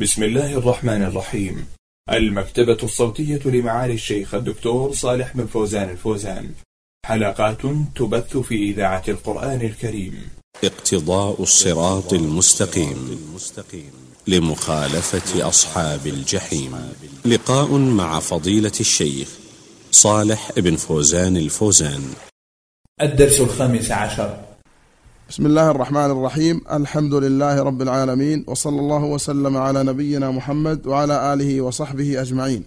بسم الله الرحمن الرحيم. المكتبة الصوتية لمعالي الشيخ الدكتور صالح بن فوزان الفوزان. حلقات تبث في إذاعة القرآن الكريم. اقتضاء الصراط المستقيم. لمخالفة أصحاب الجحيم. لقاء مع فضيلة الشيخ صالح بن فوزان الفوزان. الدرس الخامس عشر. بسم الله الرحمن الرحيم. الحمد لله رب العالمين وصلى الله وسلم على نبينا محمد وعلى آله وصحبه أجمعين.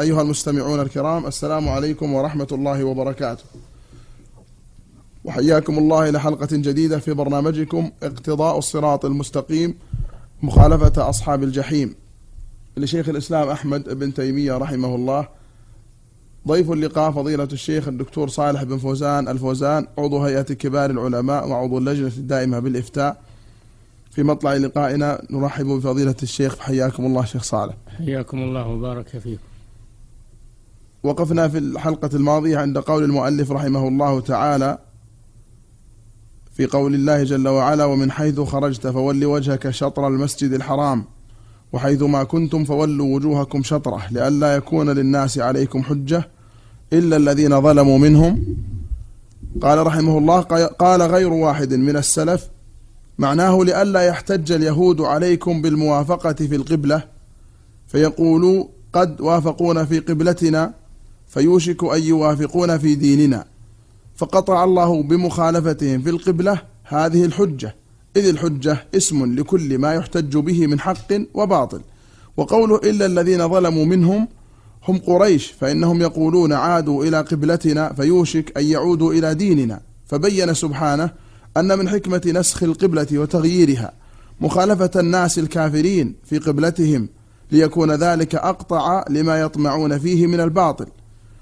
أيها المستمعون الكرام السلام عليكم ورحمة الله وبركاته. وحياكم الله إلى حلقة جديدة في برنامجكم اقتضاء الصراط المستقيم مخالفة أصحاب الجحيم. لشيخ الإسلام أحمد بن تيمية رحمه الله ضيف اللقاء فضيلة الشيخ الدكتور صالح بن فوزان الفوزان عضو هيئة كبار العلماء وعضو اللجنة الدائمة بالإفتاء. في مطلع لقائنا نرحب بفضيلة الشيخ حياكم الله شيخ صالح. حياكم الله وبارك فيكم. وقفنا في الحلقة الماضية عند قول المؤلف رحمه الله تعالى في قول الله جل وعلا ومن حيث خرجت فول وجهك شطر المسجد الحرام. وحيث ما كنتم فولوا وجوهكم شطرة لئلا يكون للناس عليكم حجة إلا الذين ظلموا منهم. قال رحمه الله قال غير واحد من السلف معناه لئلا يحتج اليهود عليكم بالموافقة في القبلة فيقولوا قد وافقونا في قبلتنا فيوشك أن يوافقون في ديننا فقطع الله بمخالفتهم في القبلة هذه الحجة. إذ الحجة اسم لكل ما يحتج به من حق وباطل. وقوله إلا الذين ظلموا منهم هم قريش فإنهم يقولون عادوا إلى قبلتنا فيوشك أن يعودوا إلى ديننا. فبين سبحانه أن من حكمة نسخ القبلة وتغييرها مخالفة الناس الكافرين في قبلتهم ليكون ذلك أقطع لما يطمعون فيه من الباطل.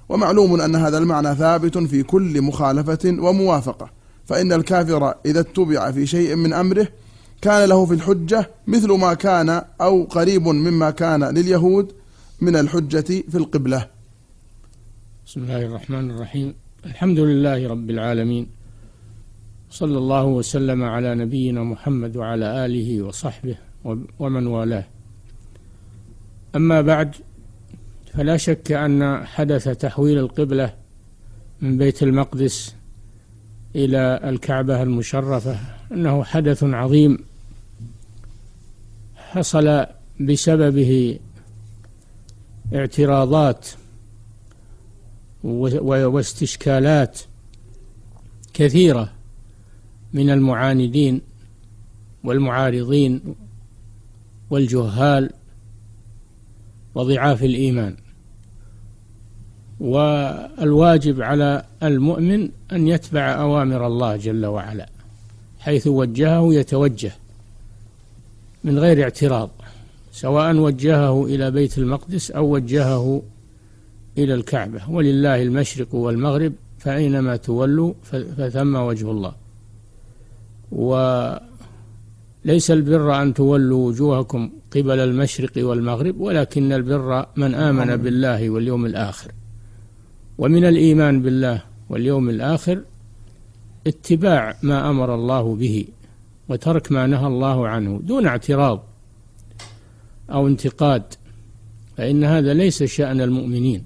ومعلوم أن هذا المعنى ثابت في كل مخالفة وموافقة. فإن الكافر إذا اتبع في شيء من أمره كان له في الحجة مثل ما كان أو قريب مما كان لليهود من الحجة في القبلة. بسم الله الرحمن الرحيم. الحمد لله رب العالمين. صلى الله وسلم على نبينا محمد وعلى آله وصحبه ومن والاه. أما بعد فلا شك أن حدث تحويل القبلة من بيت المقدس إلى الكعبة المشرفة أنه حدث عظيم حصل بسببه اعتراضات واستشكالات كثيرة من المعاندين والمعارضين والجهال وضعاف الإيمان. والواجب على المؤمن أن يتبع أوامر الله جل وعلا حيث وجهه يتوجه من غير اعتراض سواء وجهه إلى بيت المقدس أو وجهه إلى الكعبة. ولله المشرق والمغرب فأينما تولوا فثم وجه الله. وليس البر أن تولوا وجوهكم قبل المشرق والمغرب ولكن البر من آمن بالله واليوم الآخر. ومن الإيمان بالله واليوم الآخر اتباع ما أمر الله به وترك ما نهى الله عنه دون اعتراض أو انتقاد فإن هذا ليس شأن المؤمنين.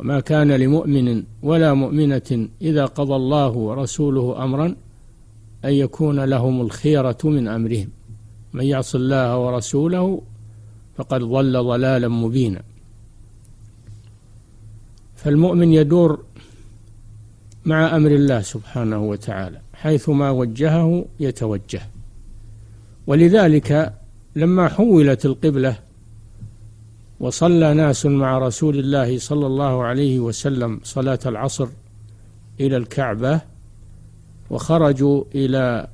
وما كان لمؤمن ولا مؤمنة إذا قضى الله ورسوله أمرا أن يكون لهم الخيرة من أمرهم. من يعص الله ورسوله فقد ضل ضلالا مبينا. فالمؤمن يدور مع أمر الله سبحانه وتعالى حيثما وجهه يتوجه. ولذلك لما حولت القبلة وصلى ناس مع رسول الله صلى الله عليه وسلم صلاة العصر إلى الكعبة وخرجوا إلى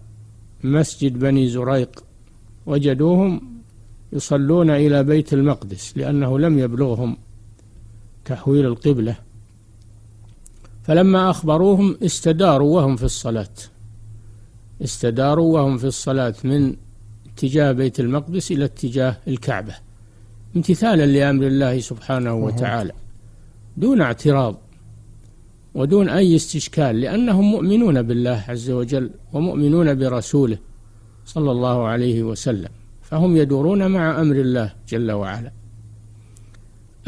مسجد بني زريق وجدوهم يصلون إلى بيت المقدس لأنه لم يبلغهم تحويل القبلة. فلما أخبروهم استداروا وهم في الصلاة. استداروا وهم في الصلاة من اتجاه بيت المقدس إلى اتجاه الكعبة. امتثالا لأمر الله سبحانه وتعالى. دون اعتراض ودون أي استشكال لأنهم مؤمنون بالله عز وجل ومؤمنون برسوله صلى الله عليه وسلم. فهم يدورون مع أمر الله جل وعلا.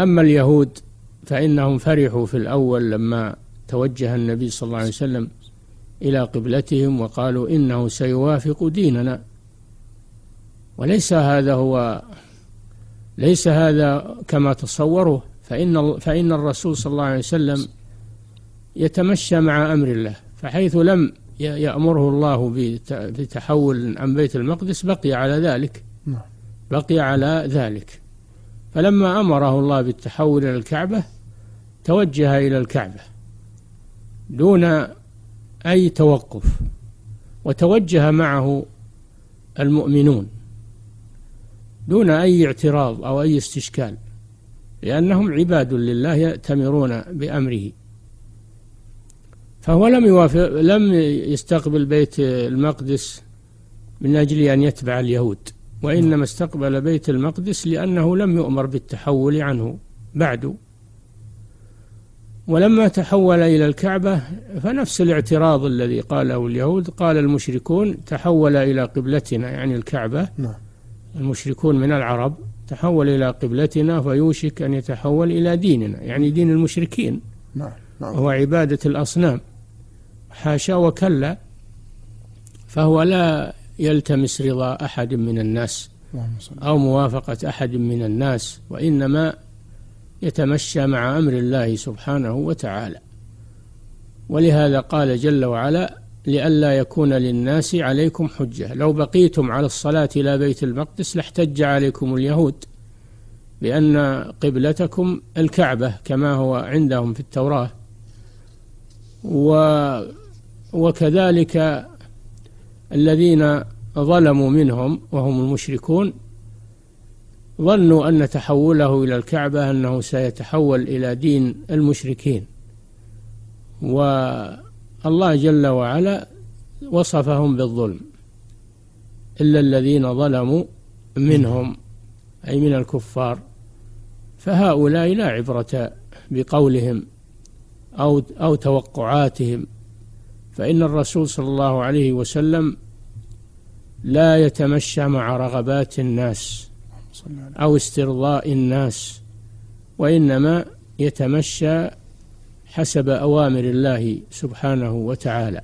أما اليهود فإنهم فرحوا في الأول لما توجه النبي صلى الله عليه وسلم إلى قبلتهم وقالوا إنه سيوافق ديننا وليس هذا هو ليس هذا كما تصوروه فإن فإن الرسول صلى الله عليه وسلم يتمشى مع أمر الله فحيث لم يأمره الله بتحول عن بيت المقدس بقي على ذلك نعم. بقي على ذلك فلما أمره الله بالتحول إلى الكعبة توجه إلى الكعبة دون أي توقف وتوجه معه المؤمنون دون أي اعتراض أو أي استشكال لأنهم عباد لله يأتمرون بأمره. فهو لم يوافق لم يستقبل بيت المقدس من أجل أن يتبع اليهود. وإنما استقبل بيت المقدس لأنه لم يؤمر بالتحول عنه بعد ولما تحول إلى الكعبة فنفس الاعتراض الذي قاله اليهود قال المشركون تحول إلى قبلتنا يعني الكعبة نعم. المشركون من العرب تحول إلى قبلتنا فيوشك أن يتحول إلى ديننا يعني دين المشركين نعم. نعم. وهو عبادة الأصنام حاشا وكلا فهو لا يلتمس رضا أحد من الناس أو موافقة أحد من الناس وإنما يتمشى مع أمر الله سبحانه وتعالى. ولهذا قال جل وعلا لئلا يكون للناس عليكم حجة. لو بقيتم على الصلاة إلى بيت المقدس لاحتج عليكم اليهود بأن قبلتكم الكعبة كما هو عندهم في التوراة. و وكذلك الذين ظلموا منهم وهم المشركون ظنوا أن تحوله إلى الكعبة أنه سيتحول إلى دين المشركين. والله جل وعلا وصفهم بالظلم. إلا الذين ظلموا منهم أي من الكفار. فهؤلاء لا عبرة بقولهم أو أو توقعاتهم. فإن الرسول صلى الله عليه وسلم لا يتمشى مع رغبات الناس أو استرضاء الناس وإنما يتمشى حسب أوامر الله سبحانه وتعالى.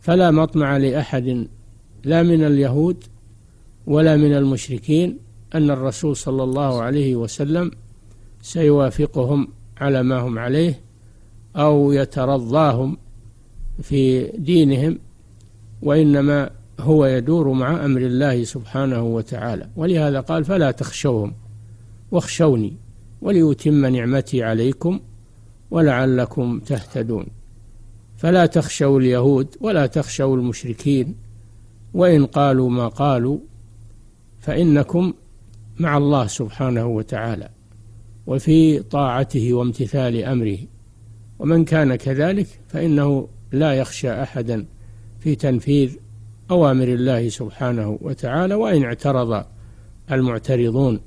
فلا مطمع لأحد لا من اليهود ولا من المشركين أن الرسول صلى الله عليه وسلم سيوافقهم على ما هم عليه أو يترضاهم في دينهم وإنما هو يدور مع أمر الله سبحانه وتعالى. ولهذا قال فلا تخشوهم واخشوني وليتم نعمتي عليكم ولعلكم تهتدون. فلا تخشوا اليهود ولا تخشوا المشركين وإن قالوا ما قالوا فإنكم مع الله سبحانه وتعالى وفي طاعته وامتثال أمره. ومن كان كذلك فإنه لا يخشى أحدا في تنفيذ أوامر الله سبحانه وتعالى وإن اعترض المعترضون.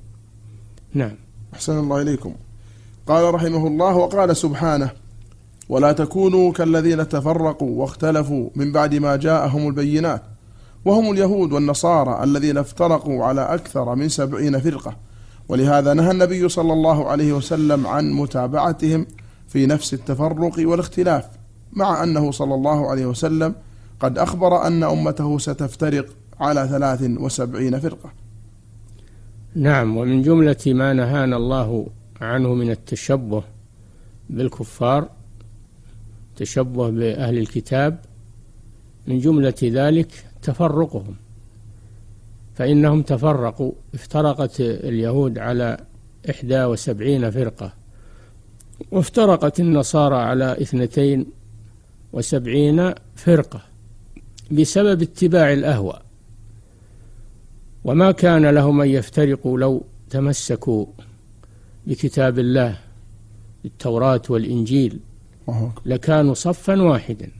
نعم. أحسن الله إليكم. قال رحمه الله وقال سبحانه ولا تكونوا كالذين تفرقوا واختلفوا من بعد ما جاءهم البينات وهم اليهود والنصارى الذين افترقوا على أكثر من سبعين فرقة ولهذا نهى النبي صلى الله عليه وسلم عن متابعتهم في نفس التفرق والاختلاف مع أنه صلى الله عليه وسلم قد أخبر أن أمته ستفترق على ثلاث وسبعين فرقة. نعم ومن جملة ما نهانا الله عنه من التشبه بالكفار تشبه بأهل الكتاب من جملة ذلك تفرقهم. فإنهم تفرقوا افترقت اليهود على إحدى وسبعين فرقة وافترقت النصارى على اثنتين وسبعين فرقة بسبب اتباع الأهوى وما كان لهم أن يفترقوا لو تمسكوا بكتاب الله التوراة والإنجيل. لكانوا صفا واحدا.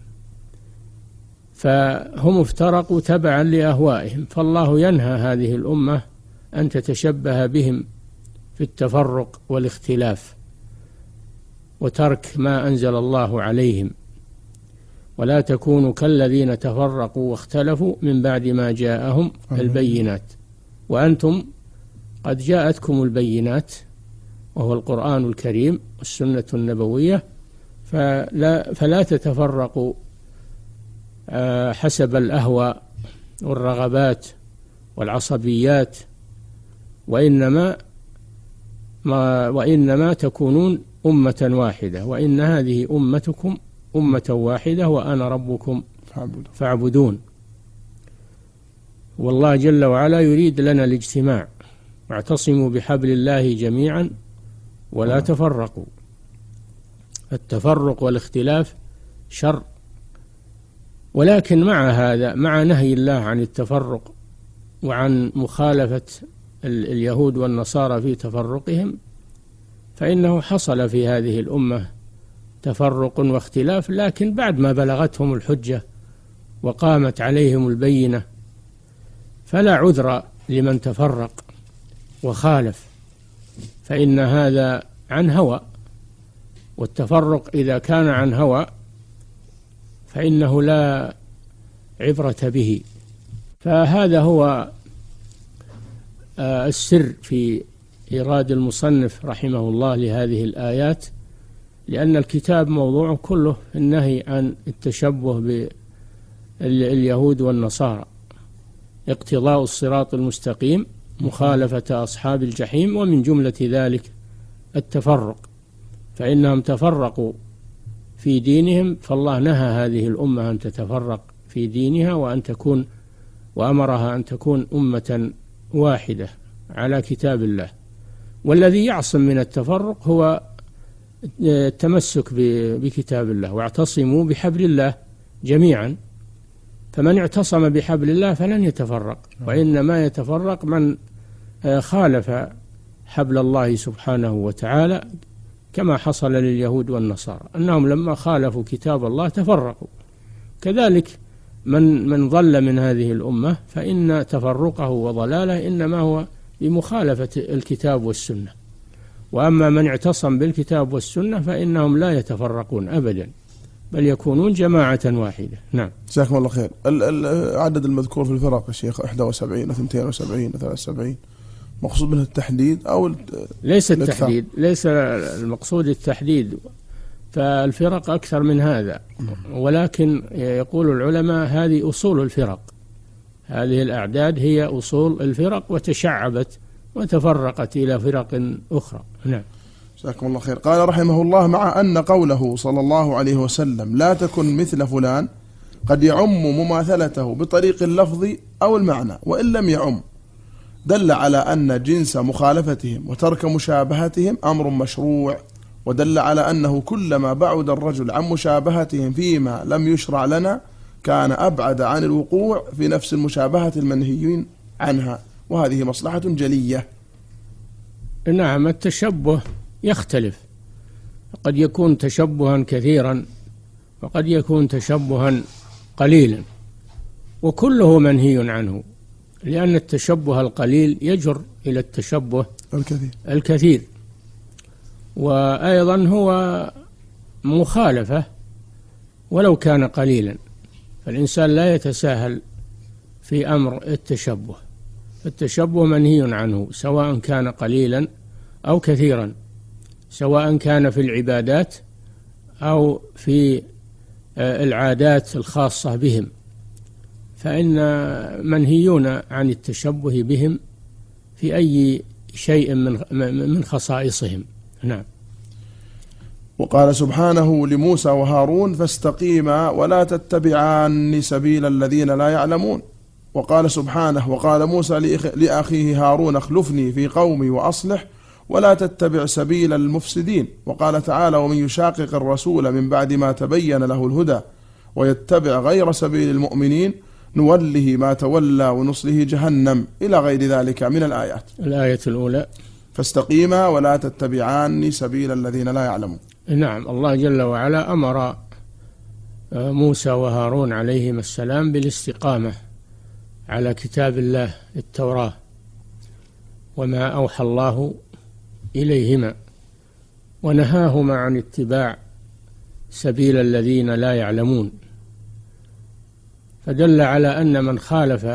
فهم افترقوا تبعا لأهوائهم. فالله ينهى هذه الأمة أن تتشبه بهم في التفرق والاختلاف وترك ما أنزل الله عليهم. ولا تكونوا كالذين تفرقوا واختلفوا من بعد ما جاءهم البينات. وأنتم قد جاءتكم البينات وهو القرآن الكريم والسنة النبوية فلا, فلا تتفرقوا آه، حسب الأهواء والرغبات والعصبيات وإنما ما وإنما تكونون أمة واحدة وإن هذه أمتكم أمة واحدة وأنا ربكم فاعبدون. والله جل وعلا يريد لنا الاجتماع. واعتصموا بحبل الله جميعا ولا تفرقوا. التفرق والاختلاف شر. ولكن مع هذا مع نهي الله عن التفرق وعن مخالفة اليهود والنصارى في تفرقهم فإنه حصل في هذه الأمة تفرق واختلاف لكن بعد ما بلغتهم الحجة وقامت عليهم البينة فلا عذر لمن تفرق وخالف فإن هذا عن هوى والتفرق إذا كان عن هوى فإنه لا عبرة به. فهذا هو آه، السر في إيراد المصنف رحمه الله لهذه الآيات. لأن الكتاب موضوع كله النهي عن التشبه باليهود والنصارى. اقتضاء الصراط المستقيم مخالفة أصحاب الجحيم ومن جملة ذلك التفرق. فإنهم تفرقوا في دينهم فالله نهى هذه الأمة أن تتفرق في دينها وأن تكون وأمرها أن تكون أمة واحدة على كتاب الله. والذي يعصم من التفرق هو التمسك بكتاب الله واعتصموا بحبل الله جميعا. فمن اعتصم بحبل الله فلن يتفرق وإنما يتفرق من آه، خالف حبل الله سبحانه وتعالى كما حصل لليهود والنصارى. أنهم لما خالفوا كتاب الله تفرقوا. كذلك من من ضل من هذه الأمة فإن تفرقه وضلاله إنما هو بمخالفة الكتاب والسنة. وأما من اعتصم بالكتاب والسنة فإنهم لا يتفرقون أبدا بل يكونون جماعة واحدة. نعم. جزاكم الله خير. العدد المذكور في الفرق يا شيخ 71 72 73 مقصود منه التحديد أو ليس التحديد ليس المقصود التحديد فالفرق أكثر من هذا. ولكن يقول العلماء هذه أصول الفرق. هذه الأعداد هي أصول الفرق وتشعبت وتفرقت إلى فرق أخرى. نعم. جزاكم الله خير. قال رحمه الله مع أن قوله صلى الله عليه وسلم لا تكن مثل فلان قد يعم مماثلته بطريق اللفظ أو المعنى وإن لم يعم دل على أن جنس مخالفتهم وترك مشابهتهم أمر مشروع ودل على أنه كلما بعد الرجل عن مشابهتهم فيما لم يشرع لنا كان أبعد عن الوقوع في نفس المشابهة المنهيين عنها. وهذه مصلحة جلية. نعم التشبه يختلف. قد يكون تشبها كثيرا وقد يكون تشبها قليلا وكله منهي عنه لأن التشبه القليل يجر إلى التشبه الكثير. الكثير. وأيضا هو مخالفة ولو كان قليلا. فالإنسان لا يتساهل في أمر التشبه. التشبه منهي عنه سواء كان قليلا أو كثيرا سواء كان في العبادات أو في آه، العادات الخاصة بهم. فإن منهيون عن التشبه بهم في أي شيء من من خصائصهم. نعم. وقال سبحانه لموسى وهارون فاستقيما ولا تتبعان سبيل الذين لا يعلمون. وقال سبحانه وقال موسى لأخيه هارون اخلفني في قومي وأصلح ولا تتبع سبيل المفسدين. وقال تعالى ومن يشاقق الرسول من بعد ما تبين له الهدى ويتبع غير سبيل المؤمنين نوله ما تولى ونصله جهنم. إلى غير ذلك من الآيات. الآية الأولى. فاستقيما ولا تتبعان سبيل الذين لا يعلمون. نعم الله جل وعلا أمر آه، موسى وهارون عليهما السلام بالاستقامة. على كتاب الله التوراة وما أوحى الله إليهما ونهاهما عن اتباع سبيل الذين لا يعلمون. فدل على أن من خالف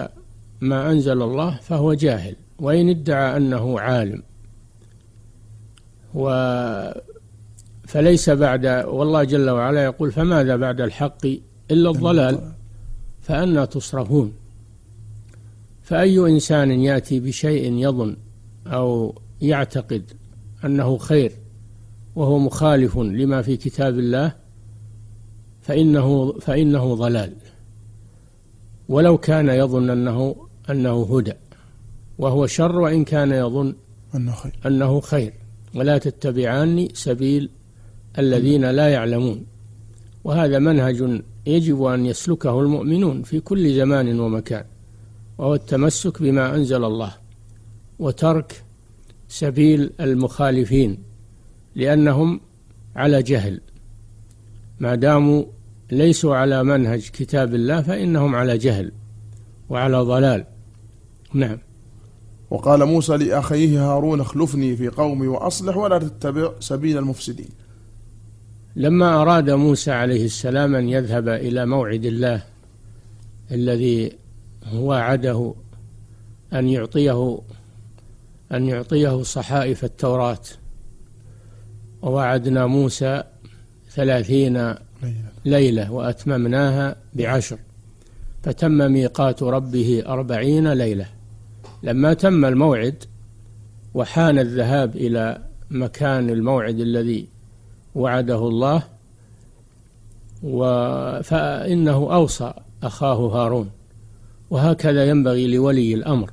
ما أنزل الله فهو جاهل وإن ادعى أنه عالم. و فليس بعد والله جل وعلا يقول فماذا بعد الحق إلا الضلال فأنا تصرفون. فأي إنسان يأتي بشيء يظن أو يعتقد أنه خير وهو مخالف لما في كتاب الله فإنه فإنه ضلال. ولو كان يظن أنه أنه هدى وهو شر وإن كان يظن أنه خير. أنه خير. ولا تتبعان سبيل الذين لا يعلمون. وهذا منهج يجب أن يسلكه المؤمنون في كل زمان ومكان. وهو التمسك بما أنزل الله وترك سبيل المخالفين لأنهم على جهل. ما داموا ليسوا على منهج كتاب الله فإنهم على جهل وعلى ضلال. نعم. وقال موسى لأخيه هارون اخلفني في قومي وأصلح ولا تتبع سبيل المفسدين. لما أراد موسى عليه السلام أن يذهب إلى موعد الله الذي وعده أن يعطيه أن يعطيه صحائف التوراة. ووعدنا موسى ثلاثين ليلة وأتممناها بعشر. فتم ميقات ربه أربعين ليلة. لما تم الموعد وحان الذهاب إلى مكان الموعد الذي وعده الله فإنه أوصى أخاه هارون. وهكذا ينبغي لولي الأمر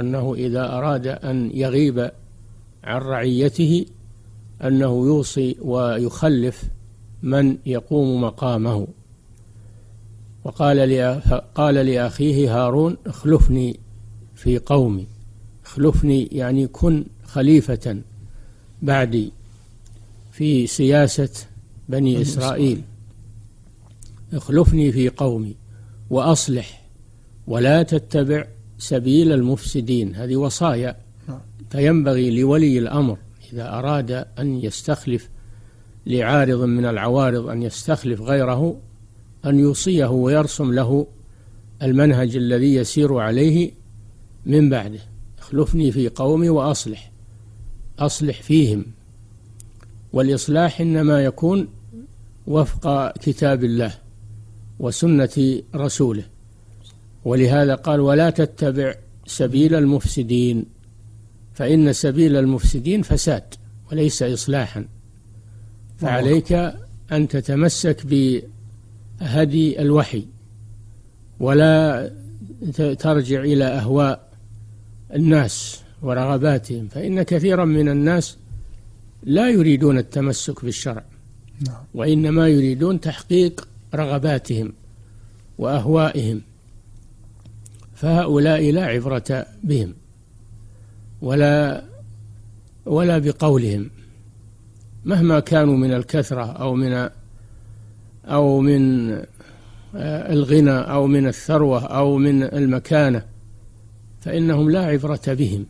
أنه إذا أراد أن يغيب عن رعيته أنه يوصي ويخلف من يقوم مقامه. وقال قال لأخيه هارون اخلفني في قومي. اخلفني يعني كن خليفة بعدي في سياسة بني إسرائيل. اخلفني في قومي وأصلح ولا تتبع سبيل المفسدين. هذه وصايا نعم. فينبغي لولي الأمر إذا أراد أن يستخلف لعارض من العوارض أن يستخلف غيره أن يوصيه ويرسم له المنهج الذي يسير عليه من بعده. اخلفني في قومي وأصلح أصلح فيهم. والإصلاح إنما يكون وفق كتاب الله وسنة رسوله. ولهذا قال ولا تتبع سبيل المفسدين فإن سبيل المفسدين فساد وليس إصلاحا فعليك أن تتمسك بهدي الوحي ولا ترجع إلى أهواء الناس ورغباتهم فإن كثيرا من الناس لا يريدون التمسك بالشرع نعم. وإنما يريدون تحقيق رغباتهم وأهوائهم فهؤلاء لا عبرة بهم ولا ولا بقولهم. مهما كانوا من الكثرة أو من أو من الغنى أو من الثروة أو من المكانة فإنهم لا عبرة بهم.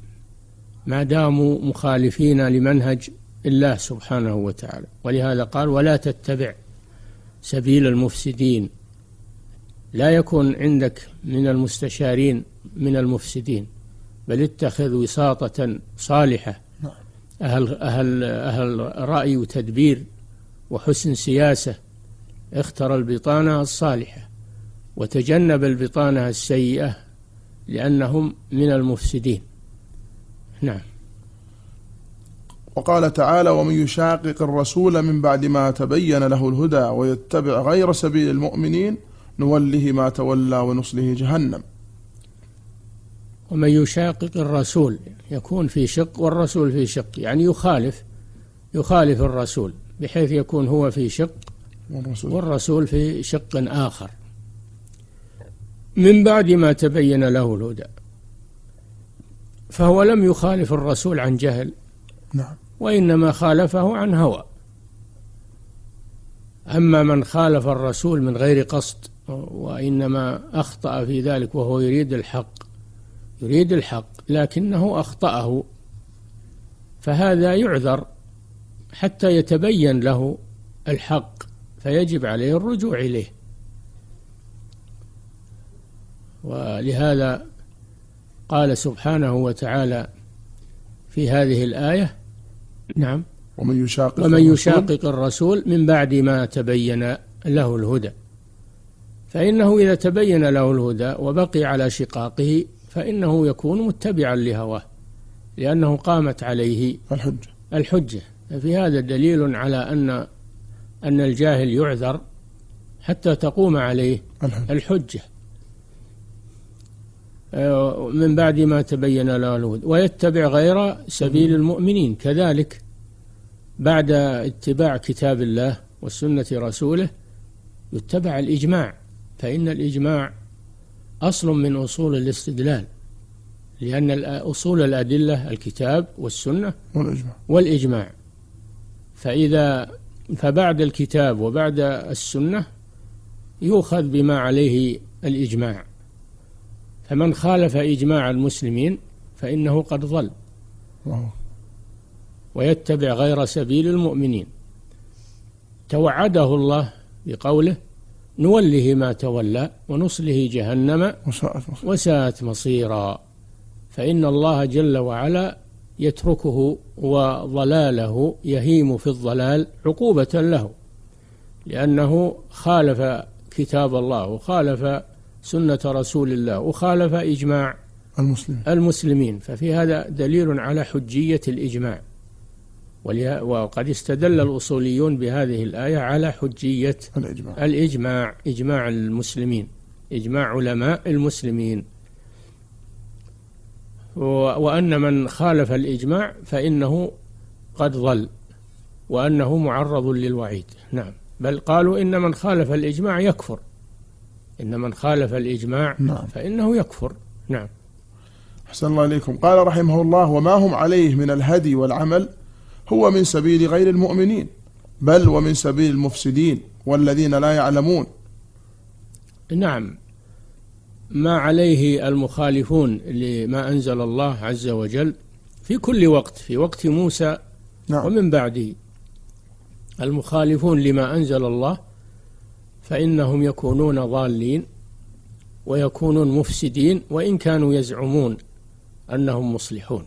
ما داموا مخالفين لمنهج الله سبحانه وتعالى. ولهذا قال ولا تتبع سبيل المفسدين. لا يكون عندك من المستشارين من المفسدين بل اتخذ وساطة صالحة. نعم. أهل أهل أهل رأي وتدبير وحسن سياسة اختر البطانة الصالحة وتجنب البطانة السيئة لأنهم من المفسدين. نعم. وقال تعالى ومن يشاقق الرسول من بعد ما تبين له الهدى ويتبع غير سبيل المؤمنين نوله ما تولى ونصله جهنم. ومن يشاقق الرسول يكون في شق والرسول في شق يعني يخالف يخالف الرسول بحيث يكون هو في شق والرسول, والرسول في شق آخر. من بعد ما تبين له الهدى فهو لم يخالف الرسول عن جهل نعم. وإنما خالفه عن هوى. أما من خالف الرسول من غير قصد وإنما أخطأ في ذلك وهو يريد الحق يريد الحق لكنه أخطأه. فهذا يعذر حتى يتبين له الحق فيجب عليه الرجوع إليه. ولهذا قال سبحانه وتعالى في هذه الآية نعم ومن يشاقق ومن الرسول يشاقق الرسول من بعد ما تبين له الهدى. فإنه إذا تبين له الهدى وبقي على شقاقه فإنه يكون متبعا لهواه لأنه قامت عليه الحجة. الحجة. في هذا دليل على أن أن الجاهل يعذر حتى تقوم عليه الحجة. الحجة. آه، من بعد ما تبين له الهدى. ويتبع غير سبيل المؤمنين. كذلك بعد اتباع كتاب الله وسنة رسوله يتبع الإجماع. فإن الإجماع أصل من أصول الاستدلال لأن أصول الأدلة الكتاب والسنة والإجماع. والإجماع. فإذا فبعد الكتاب وبعد السنة يؤخذ بما عليه الإجماع. فمن خالف إجماع المسلمين فإنه قد ضل. ويتبع غير سبيل المؤمنين. توعده الله بقوله نوله ما تولى ونصله جهنم وساءت مصير وساءت مصيرا. فإن الله جل وعلا يتركه وضلاله يهيم في الضلال عقوبة له لأنه خالف كتاب الله وخالف سنة رسول الله وخالف إجماع المسلم. المسلمين. ففي هذا دليل على حجية الإجماع. وقد استدل الأصوليون بهذه الآية على حجية الإجماع. الإجماع إجماع المسلمين إجماع علماء المسلمين. وأن من خالف الإجماع فإنه قد ضل وأنه معرض للوعيد. نعم. بل قالوا إن من خالف الإجماع يكفر. إن من خالف الإجماع نعم. فإنه يكفر. نعم. أحسن الله إليكم. قال رحمه الله وما هم عليه من الهدي والعمل هو من سبيل غير المؤمنين بل ومن سبيل المفسدين والذين لا يعلمون. نعم. ما عليه المخالفون لما أنزل الله عز وجل في كل وقت في وقت موسى نعم. ومن بعده. المخالفون لما أنزل الله فإنهم يكونون ضالين ويكونون مفسدين وإن كانوا يزعمون أنهم مصلحون.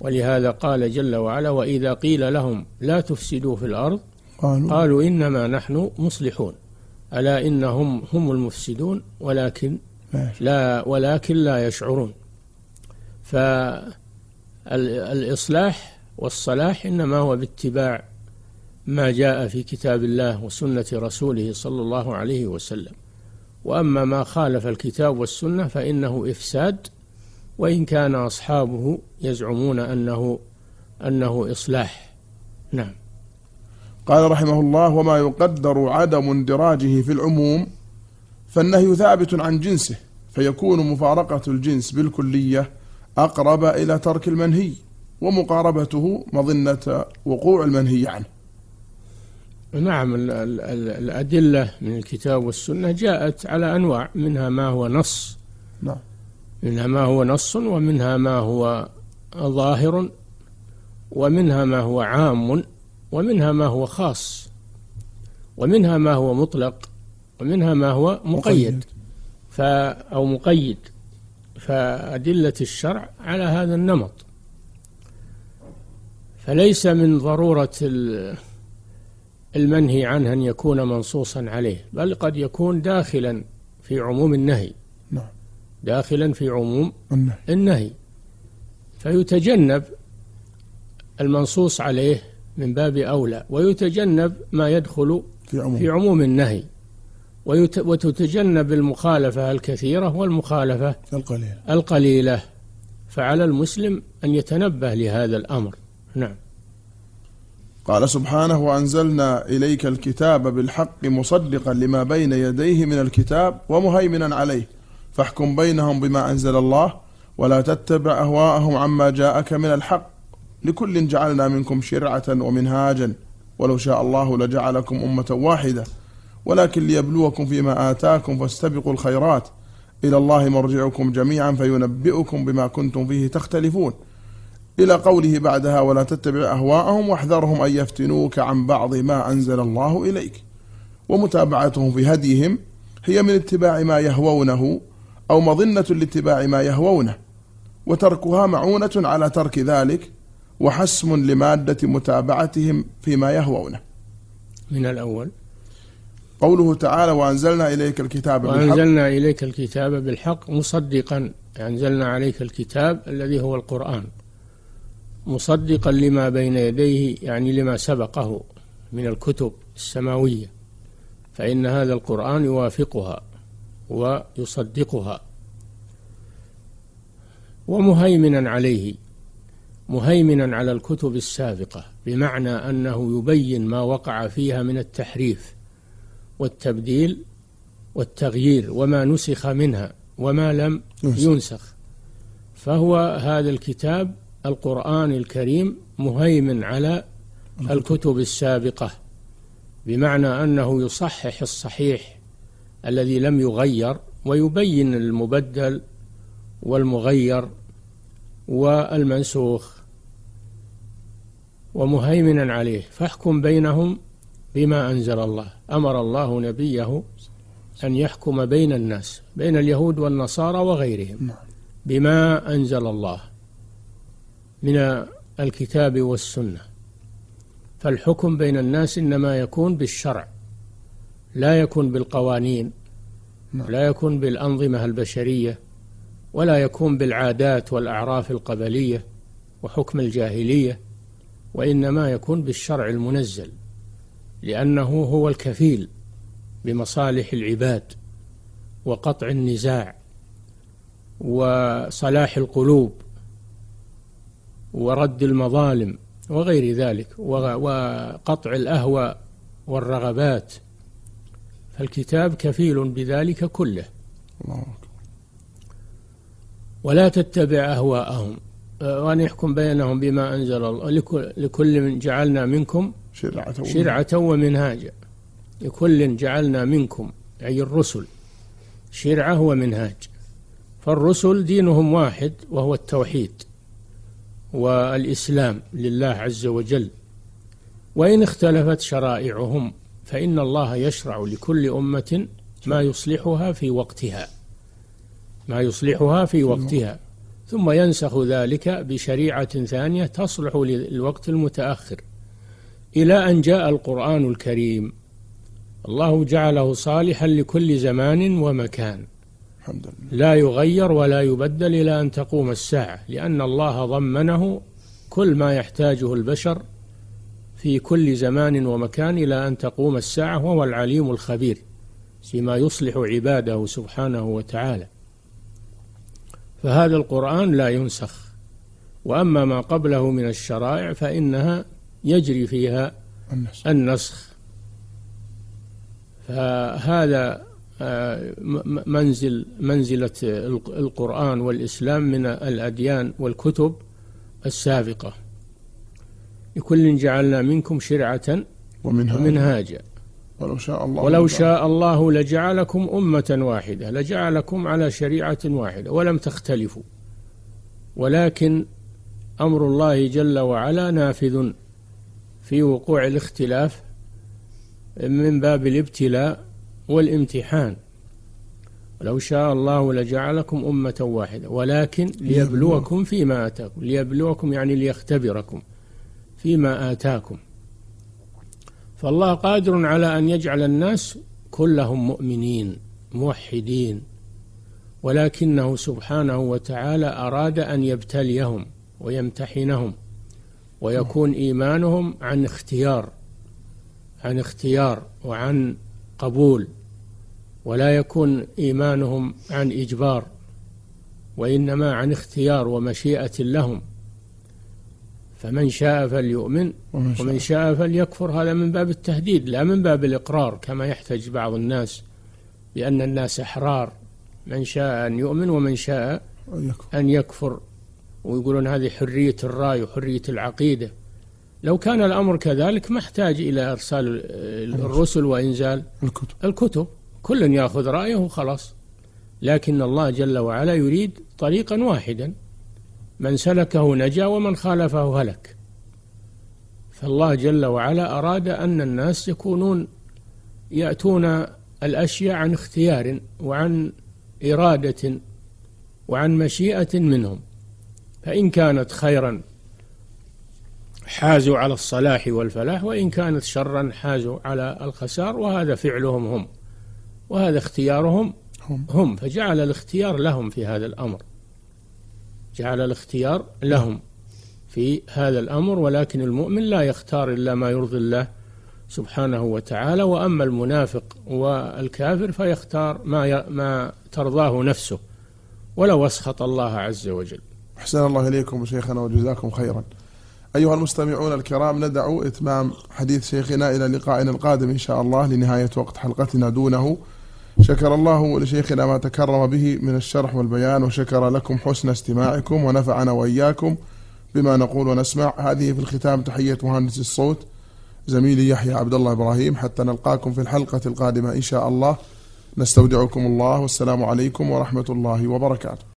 ولهذا قال جل وعلا وإذا قيل لهم لا تفسدوا في الأرض قالوا قالوا إنما نحن مصلحون. ألا إنهم هم المفسدون ولكن لا ولكن لا يشعرون. فالإصلاح والصلاح إنما هو باتباع ما جاء في كتاب الله وسنة رسوله صلى الله عليه وسلم. وأما ما خالف الكتاب والسنة فإنه إفساد وإن كان أصحابه يزعمون أنه أنه إصلاح. نعم. قال رحمه الله وما يقدر عدم اندراجه في العموم فالنهي ثابت عن جنسه فيكون مفارقة الجنس بالكلية أقرب إلى ترك المنهي ومقاربته مظنة وقوع المنهي عنه. نعم ال- ال- ال- الأدلة من الكتاب والسنة جاءت على أنواع منها ما هو نص. نعم. منها ما هو نص ومنها ما هو ظاهر ومنها ما هو عام ومنها ما هو خاص ومنها ما هو مطلق ومنها ما هو مقيد ف أو مقيد. فأدلة الشرع على هذا النمط. فليس من ضرورة ال- المنهي عنه أن يكون منصوصا عليه بل قد يكون داخلا في عموم النهي. داخلا في عموم النهي. فيتجنب المنصوص عليه من باب أولى ويتجنب ما يدخل في عموم. في عموم النهي. ويت- وتتجنب المخالفة الكثيرة والمخالفة القليل القليلة. فعلى المسلم أن يتنبه لهذا الأمر. نعم. قال سبحانه وأنزلنا إليك الكتاب بالحق مصدقا لما بين يديه من الكتاب ومهيمنا عليه. فاحكم بينهم بما أنزل الله ولا تتبع أهواءهم عما جاءك من الحق. لكل جعلنا منكم شرعة ومنهاجا ولو شاء الله لجعلكم أمة واحدة. ولكن ليبلوكم فيما آتاكم فاستبقوا الخيرات. إلى الله مرجعكم جميعا فينبئكم بما كنتم فيه تختلفون. إلى قوله بعدها ولا تتبع أهواءهم واحذرهم أن يفتنوك عن بعض ما أنزل الله إليك. ومتابعتهم في هديهم هي من اتباع ما يهوونه أو مظنة لاتباع ما يهوونه وتركها معونة على ترك ذلك وحسم لمادة متابعتهم فيما يهوونه. من الأول. قوله تعالى وأنزلنا إليك الكتاب بالحق. وأنزلنا إليك الكتاب بالحق مصدقا أنزلنا عليك الكتاب الذي هو القرآن مصدقا لما بين يديه يعني لما سبقه من الكتب السماوية فإن هذا القرآن يوافقها. ويصدقها. ومهيمنا عليه مهيمنا على الكتب السابقة بمعنى أنه يبين ما وقع فيها من التحريف والتبديل والتغيير وما نسخ منها وما لم ينسخ. فهو هذا الكتاب القرآن الكريم مهيمن على الكتب السابقة بمعنى أنه يصحح الصحيح الذي لم يغير ويبين المبدل والمغير والمنسوخ ومهيمنا عليه. فاحكم بينهم بما أنزل الله. أمر الله نبيه أن يحكم بين الناس بين اليهود والنصارى وغيرهم نعم. بما أنزل الله من الكتاب والسنة. فالحكم بين الناس إنما يكون بالشرع. لا يكون بالقوانين نعم. لا يكون بالأنظمة البشرية ولا يكون بالعادات والأعراف القبلية وحكم الجاهلية وإنما يكون بالشرع المنزل لأنه هو الكفيل بمصالح العباد وقطع النزاع وصلاح القلوب ورد المظالم وغير ذلك وقطع الأهواء والرغبات فالكتاب كفيل بذلك كله. الله ولا تتبع أهواءهم. وأن يحكم بينهم بما أنزل الله. لكل من جعلنا منكم شرعة, شرعة ومنهاجا لكل جعلنا منكم أي الرسل. شرعة ومنهاج. فالرسل دينهم واحد وهو التوحيد والإسلام لله عز وجل. وإن اختلفت شرائعهم فإن الله يشرع لكل أمة ما يصلحها في وقتها. ما يصلحها في وقتها. ثم ينسخ ذلك بشريعة ثانية تصلح للوقت المتأخر. إلى أن جاء القرآن الكريم. الله جعله صالحا لكل زمان ومكان. الحمد لله لا يغير ولا يبدل إلى أن تقوم الساعة لأن الله ضمنه كل ما يحتاجه البشر في كل زمان ومكان إلى أن تقوم الساعة وهو العليم الخبير فيما يصلح عباده سبحانه وتعالى. فهذا القرآن لا ينسخ وأما ما قبله من الشرائع فإنها يجري فيها النسخ. فهذا آه، منزل منزلة القرآن والإسلام من الأديان والكتب السابقة. لكل جعلنا منكم شرعة ومنهاجا. ولو شاء الله ولو شاء الله لجعلكم أمة واحدة لجعلكم على شريعة واحدة ولم تختلفوا. ولكن أمر الله جل وعلا نافذ في وقوع الاختلاف من باب الابتلاء والامتحان. ولو شاء الله لجعلكم أمة واحدة ولكن ليبلوكم فيما آتاكم ليبلوكم يعني ليختبركم. فيما آتاكم. فالله قادر على أن يجعل الناس كلهم مؤمنين موحدين ولكنه سبحانه وتعالى أراد أن يبتليهم ويمتحنهم ويكون إيمانهم عن اختيار عن اختيار وعن قبول ولا يكون إيمانهم عن إجبار وإنما عن اختيار ومشيئة لهم. فمن شاء فليؤمن ومن شاء. فليكفر. هذا من باب التهديد لا من باب الإقرار كما يحتج بعض الناس بأن الناس أحرار. من شاء أن يؤمن ومن شاء أن يكفر. ويقولون هذه حرية الرأي وحرية العقيدة. لو كان الأمر كذلك ما احتاج إلى إرسال الرسل وإنزال الكتب. الكتب. كل يأخذ رأيه وخلاص. لكن الله جل وعلا يريد طريقا واحدا. من سلكه نجا ومن خالفه هلك. فالله جل وعلا أراد أن الناس يكونون يأتون الأشياء عن اختيار وعن إرادة وعن مشيئة منهم. فإن كانت خيرا حازوا على الصلاح والفلاح وإن كانت شرا حازوا على الخسار وهذا فعلهم هم وهذا اختيارهم هم, فجعل الاختيار لهم في هذا الأمر. جعل الاختيار لهم في هذا الأمر ولكن المؤمن لا يختار إلا ما يرضي الله سبحانه وتعالى وأما المنافق والكافر فيختار ما ما ترضاه نفسه ولو أسخط الله عز وجل. أحسن الله إليكم شيخنا وجزاكم خيرا. أيها المستمعون الكرام ندع إتمام حديث شيخنا إلى لقائنا القادم إن شاء الله لنهاية وقت حلقتنا دونه. شكر الله لشيخنا ما تكرم به من الشرح والبيان وشكر لكم حسن استماعكم ونفعنا وإياكم بما نقول ونسمع. هذه في الختام تحية مهندس الصوت زميلي يحيى عبد الله إبراهيم حتى نلقاكم في الحلقة القادمة إن شاء الله. نستودعكم الله والسلام عليكم ورحمة الله وبركاته.